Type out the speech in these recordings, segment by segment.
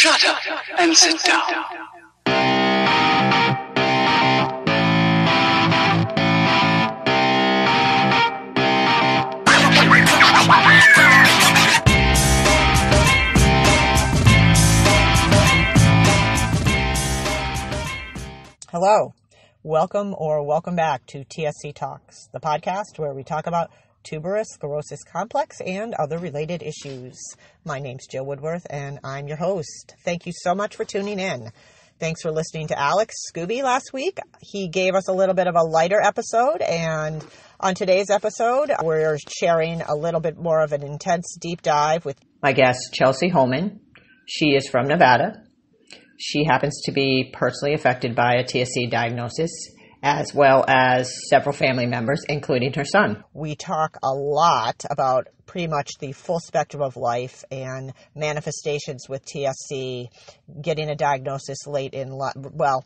Shut up and sit down. Hello, welcome or welcome back to TSC Talks, the podcast where we talk about tuberous sclerosis complex and other related issues. My name's Jill Woodworth and I'm your host. Thank you so much for tuning in. Thanks for listening to Alex Scooby last week. He gave us a little bit of a lighter episode and on today's episode, we're sharing a little bit more of an intense deep dive with my guest, Chelsea Holman. She is from Nevada. She happens to be personally affected by a TSC diagnosis, as well as several family members, including her son. We talk a lot about pretty much the full spectrum of life and manifestations with TSC, getting a diagnosis late in, li- well,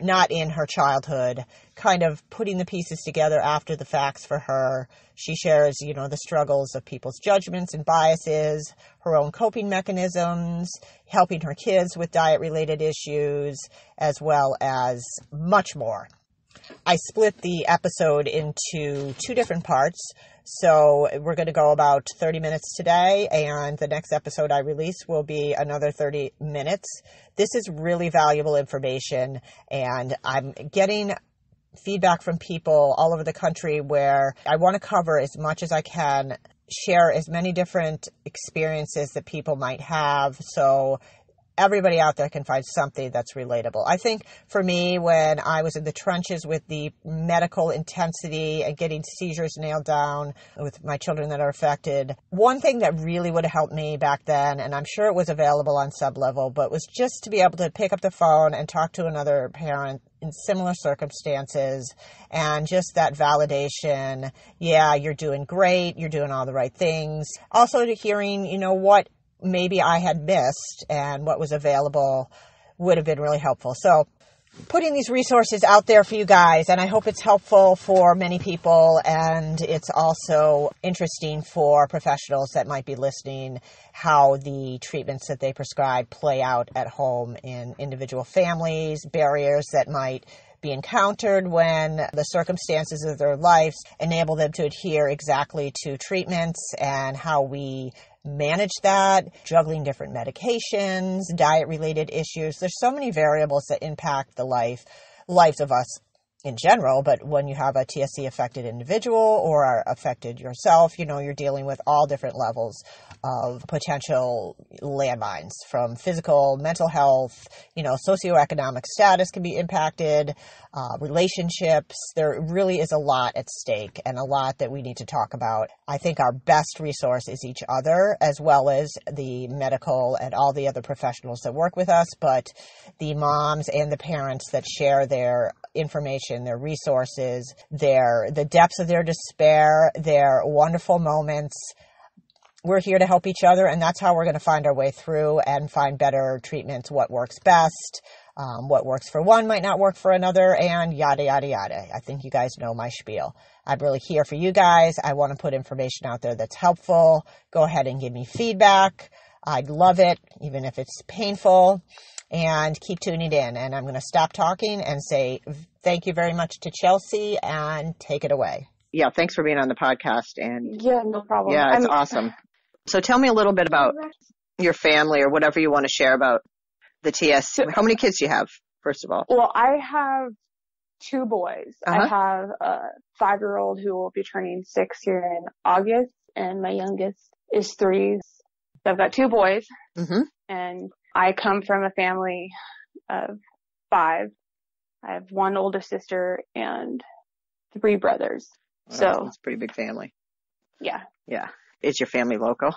not in her childhood, kind of putting the pieces together after the facts for her. She shares, you know, the struggles of people's judgments and biases, her own coping mechanisms, helping her kids with diet related issues, as well as much more. I split the episode into two different parts. So we're going to go about 30 minutes today, and the next episode I release will be another 30 minutes. This is really valuable information, and I'm getting feedback from people all over the country where I want to cover as much as I can, share as many different experiences that people might have. So everybody out there can find something that's relatable. I think for me, when I was in the trenches with the medical intensity and getting seizures nailed down with my children that are affected, one thing that really would have helped me back then, and I'm sure it was available on sub level, but was just to be able to pick up the phone and talk to another parent in similar circumstances and just that validation. Yeah, you're doing great. You're doing all the right things. Also to hearing, you know, what maybe I had missed and what was available would have been really helpful. So putting these resources out there for you guys and I hope it's helpful for many people and it's also interesting for professionals that might be listening how the treatments that they prescribe play out at home in individual families, barriers that might be encountered when the circumstances of their lives enable them to adhere exactly to treatments and how we manage that, juggling different medications, diet related issues. There's so many variables that impact the life, lives of us in general, but when you have a TSC affected individual or are affected yourself, you know, you're dealing with all different levels of potential landmines from physical, mental health, you know, socioeconomic status can be impacted, uh, relationships. There really is a lot at stake and a lot that we need to talk about. I think our best resource is each other as well as the medical and all the other professionals that work with us, but the moms and the parents that share their information, their resources, their the depths of their despair, their wonderful moments. We're here to help each other, and that's how we're going to find our way through and find better treatments, what works best, um, what works for one might not work for another, and yada, yada, yada. I think you guys know my spiel. I'm really here for you guys. I want to put information out there that's helpful. Go ahead and give me feedback. I'd love it, even if it's painful and keep tuning in. And I'm going to stop talking and say thank you very much to Chelsea and take it away. Yeah, thanks for being on the podcast. And Yeah, no problem. yeah, it's I'm- awesome. So tell me a little bit about your family or whatever you want to share about the TS. How many kids do you have, first of all? Well, I have two boys. Uh-huh. I have a five year old who will be turning six here in August and my youngest is three. So I've got two boys Mm-hmm. and I come from a family of five. I have one older sister and three brothers. So it's a pretty big family. yeah. Yeah. Is your family local?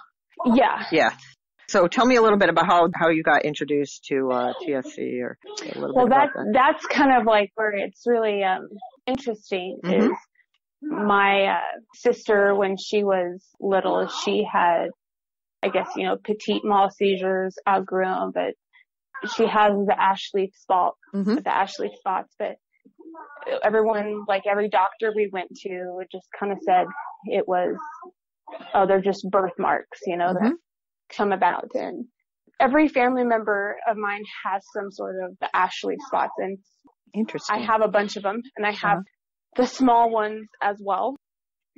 Yeah. Yeah. So tell me a little bit about how, how you got introduced to uh, TSC or a little Well, bit that that. that's kind of like where it's really um interesting Mhm. is my uh, sister when she was little, she had, I guess you know, petit mal seizures, outgrew 'em, but she has the ash leaf spot, Mhm. the ash leaf spots, but everyone, like every doctor we went to, just kind of said it was, oh, they're just birthmarks, you know, that come about. And every family member of mine has some sort of the ash leaf spots and Interesting. I have a bunch of them and I have the small ones as well.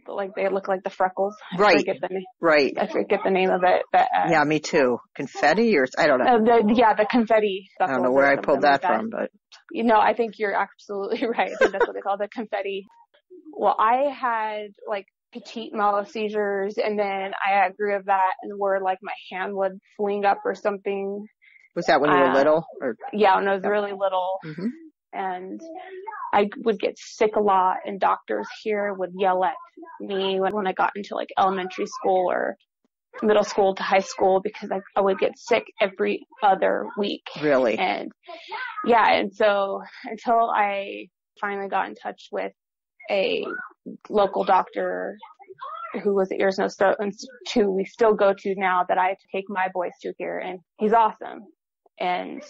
Like they look like the freckles. I Right. forget the. Right. I forget the name of it. But uh, Yeah, me too. Confetti or I don't know. uh, the, yeah, the confetti. I don't know where I pulled something like that from, but You know, I think you're absolutely right. I think that's what they call the confetti. Well, I had like petit mal seizures and then I grew of that and where like my hand would fling up or something. was that when you were Uh, little? Or Yeah, when I was really little Mhm. And I would get sick a lot and doctors here would yell at me when, when I got into like elementary school or middle school to high school because I, I would get sick every other week. really? And yeah, and so until I finally got in touch with a local doctor who was the Ears, Nose, Throat Institute we still go to now that I take my boys to here and he's awesome. And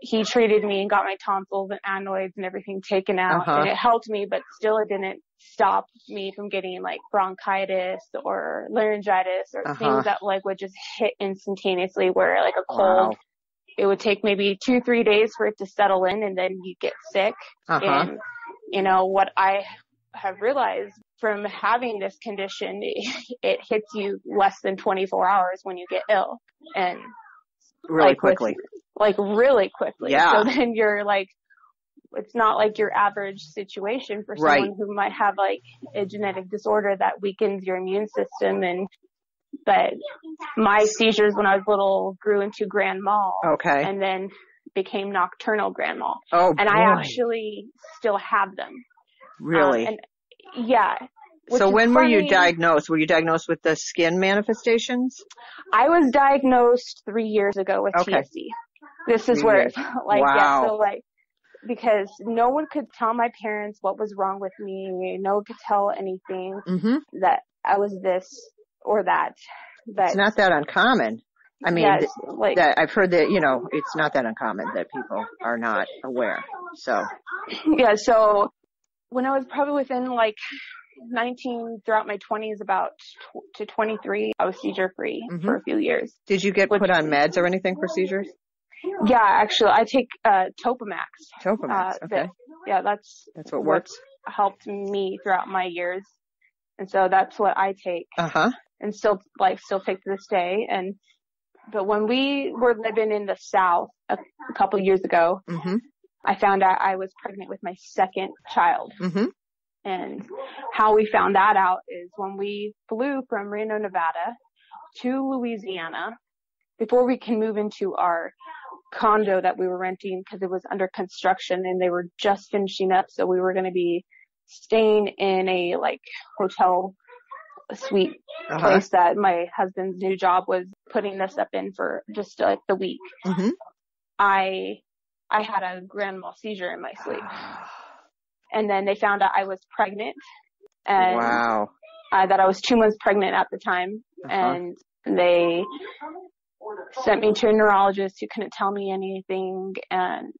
he treated me and got my tonsils and adenoids and everything taken out Uh-huh. and it helped me, but still it didn't stop me from getting like bronchitis or laryngitis or Uh-huh. things that like would just hit instantaneously where like a cold Wow. it would take maybe two, three days for it to settle in and then you get sick. Uh huh. And, you know, what I have realized from having this condition, it, it hits you less than 24 hours when you get ill and Really like, with- quickly. Like really quickly. Yeah. So then you're like, it's not like your average situation for Right. someone who might have like a genetic disorder that weakens your immune system and but my seizures when I was little grew into grand mal Okay. and then became nocturnal grand mal. oh, And boy. I actually still have them. really. Um, and yeah. so when were you diagnosed? Were you diagnosed with the skin manifestations? I was diagnosed three years ago with Okay. TSC. This is where, like, yeah, so like, because no one could tell my parents what was wrong with me. No one could tell anything Mm-hmm. that I was this or that. But It's not that uncommon. I mean, th- like, that I've heard that you know it's not that uncommon that people are not aware. So yeah, so when I was probably within like 19 throughout my 20s about tw- to 23, I was seizure free Mhm. for a few years. did you get Which- put on meds or anything for seizures? Yeah, actually, I take uh, Topamax. Topamax. Uh, okay, that- Yeah, that's that's what what- works. helped me throughout my years, and so that's what I take, Uh huh. and still like still take to this day. And but when we were living in the South a, a couple years ago, Mm-hmm. I found out I was pregnant with my second child. Mm-hmm. And how we found that out is when we flew from Reno, Nevada to Louisiana before we can move into our condo that we were renting because it was under construction and they were just finishing up. So we were going to be staying in a like hotel suite Uh-huh. place that my husband's new job was putting us up in for just like the week. Mm-hmm. I, I had a grand mal seizure in my sleep and then they found out I was pregnant and wow. uh, that I was two months pregnant at the time, Uh-huh. and they sent me to a neurologist who couldn't tell me anything. And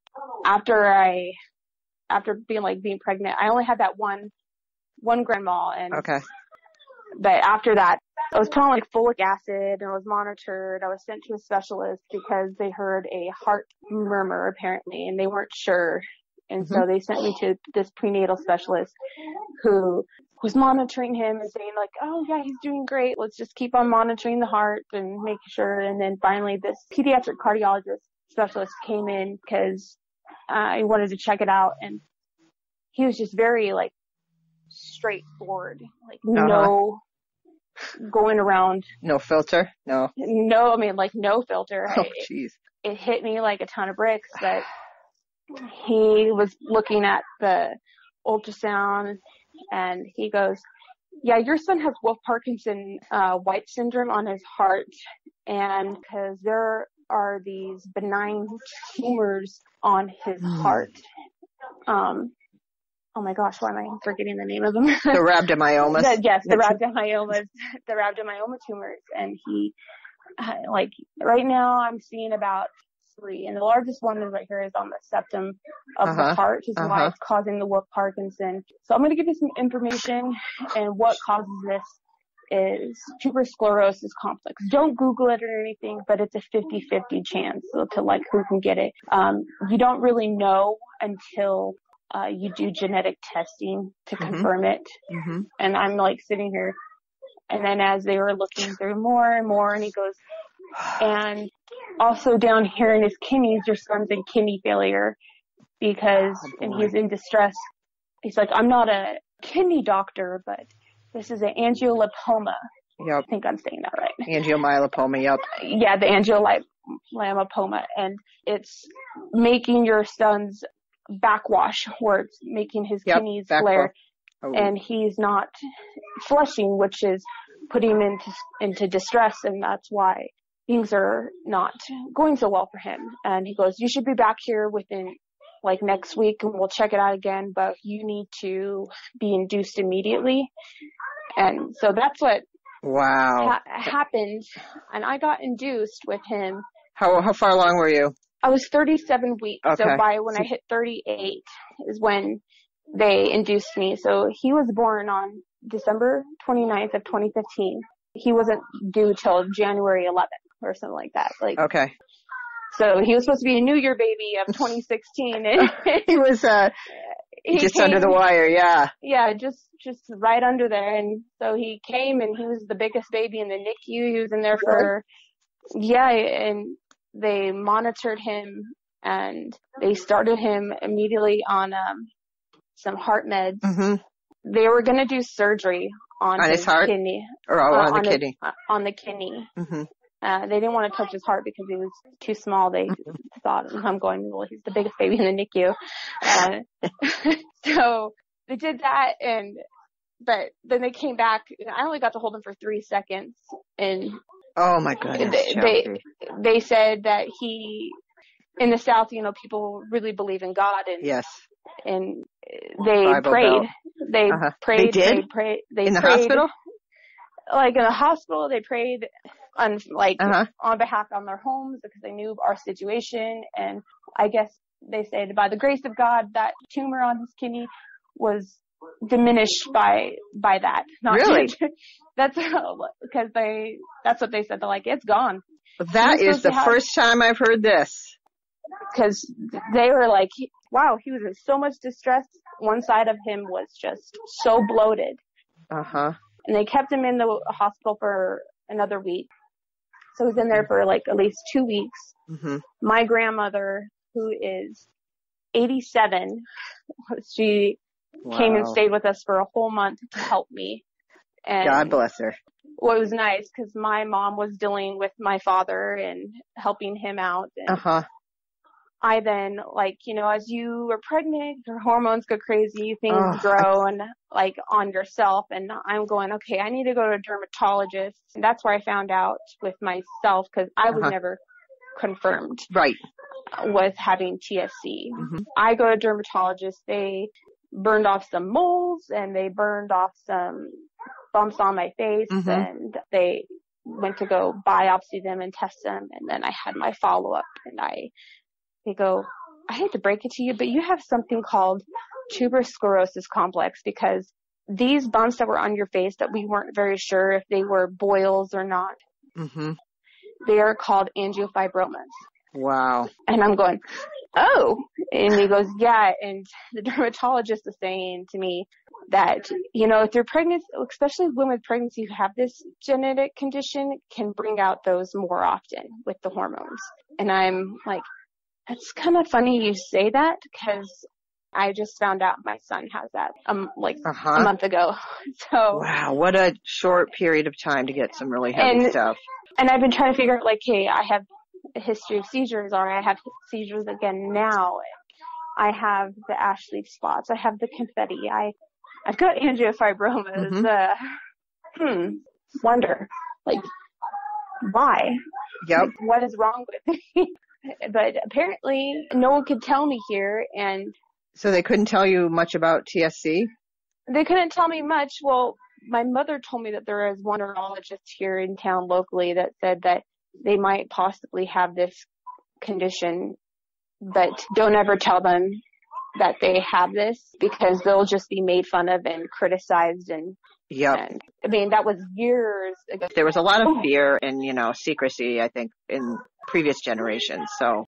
after I, after being like being pregnant, I only had that one, one grand mal, and Okay. but after that, I was put on like folic acid and I was monitored. I was sent to a specialist because they heard a heart murmur apparently and they weren't sure. And mm-hmm. so they sent me to this prenatal specialist who was monitoring him and saying like, oh yeah, he's doing great. Let's just keep on monitoring the heart and making sure. And then finally this pediatric cardiologist specialist came in because uh, he wanted to check it out and he was just very like straightforward, like Uh-huh. no going around, No filter. No. no, I mean like no filter. Oh, It, jeez. it hit me like a ton of bricks, but he was looking at the ultrasound and he goes, yeah, your son has Wolff Parkinson, uh, White syndrome on his heart and because there are these benign tumors on his Hmm. heart. Um, oh my gosh, why am I forgetting the name of them? The rhabdomyomas. The- yes, the The rhabdomyomas, the rhabdomyoma tumors, and he, uh, like, right now I'm seeing about three, and the largest one is right here is on the septum of Uh-huh, the heart, is why uh-huh. it's causing the Wolff Parkinson. So I'm going to give you some information and what causes this, is tuberous sclerosis complex. Don't Google it or anything, but it's a 50-50 chance to like who can get it. Um, you don't really know until uh, you do genetic testing to Mhm. confirm it. Mm-hmm. And I'm like sitting here, and then as they were looking through more and more, and he goes, and also down here in his kidneys, your son's in kidney failure because, Oh, and he's in distress. He's like, I'm not a kidney doctor, but this is an angiolipoma. Yep. I think I'm saying that right. Angiomyolipoma. Yep. Yeah, the angiolipoma, and it's making your son's backwash, where it's making his Yep, kidneys flare, Oh, and he's not flushing, which is putting him into into distress, and that's why things are not going so well for him. And he goes, "You should be back here within like next week, and we'll check it out again. But you need to be induced immediately." And so that's what wow. ha- happened, and I got induced with him. How how far along were you? I was 37 weeks, Okay. so by when I hit 38 is when they induced me. So he was born on December 29th of 2015. He wasn't due till January 11th or something like that. Like, Okay. so he was supposed to be a New Year baby of 2016, and He was uh he just under the wire. Yeah. Yeah, just just right under there, and so he came, and he was the biggest baby in the NICU. He was in there for, yeah, and they monitored him, and they started him immediately on um some heart meds. Mm-hmm. They were gonna do surgery on, On his heart? kidney, Or oh, uh, on the his- kidney. uh, on the kidney. Mm-hmm. Uh, they didn't want to touch his heart because he was too small. They thought, I'm going, well, he's the biggest baby in the NICU. Uh, so they did that and, but then they came back I only got to hold him for three seconds and Oh my goodness. They- they- Chelsea. they said that he, in the South, you know, people really believe in God and, yes. and they Bible prayed. Belt. They Uh-huh. prayed, They did? prayed, prayed. They In the prayed, hospital? Like in the hospital, they prayed on, like, Uh huh. on behalf on their homes because they knew our situation and I guess they said by the grace of God that tumor on his kidney was diminished by by that. Not Really? that's because they that's what they said. They're like it's gone That is the have- first time I've heard this. because they were like wow he was in so much distress. One side of him was just so bloated Uh huh. and they kept him in the hospital for another week. So he was in there for like at least two weeks. Mm-hmm. my grandmother, who is 87, she came and stayed with us for a whole month to help me. And God bless her. well, it was nice because my mom was dealing with my father and helping him out. Uh huh. I then, like, you know, as you are pregnant, your hormones go crazy, things Oh, grow and like on yourself. And I'm going, okay, I need to go to a dermatologist. And that's where I found out with myself because I was Uh-huh. never confirmed Right. with having TSC. Mhm. I go to a dermatologist. They burned off some moles and they burned off some bumps on my face Mhm. and they went to go biopsy them and test them. And then I had my follow up and I, they go, I hate to break it to you, but you have something called tuberous sclerosis complex because these bumps that were on your face that we weren't very sure if they were boils or not, Mm-hmm. they are called angiofibromas. Wow. And I'm going, oh. And he goes, yeah. And the dermatologist is saying to me that, you know, if you're pregnant, especially women with pregnancy who have this genetic condition can bring out those more often with the hormones. And I'm like, that's kind of funny you say that because I just found out my son has that, um, like Uh a month ago. So, Wow. What a short period of time to get some really heavy And- stuff. and I've been trying to figure out like, hey, I have a history of seizures or I have seizures again now. I have the ash leaf spots. I have the confetti. I, I've got angiofibromas. Mhm. Uh, hmm. Wonder, like, why? Yep. Like, what is wrong with me? but apparently no one could tell me here and So they couldn't tell you much about TSC? they couldn't tell me much. Well, my mother told me that there is one neurologist here in town locally that said that they might possibly have this condition, but don't ever tell them that they have this because they'll just be made fun of and criticized and Yep. And I mean, that was years ago. There was a lot of oh. fear and, you know, secrecy, I think, in previous generations. So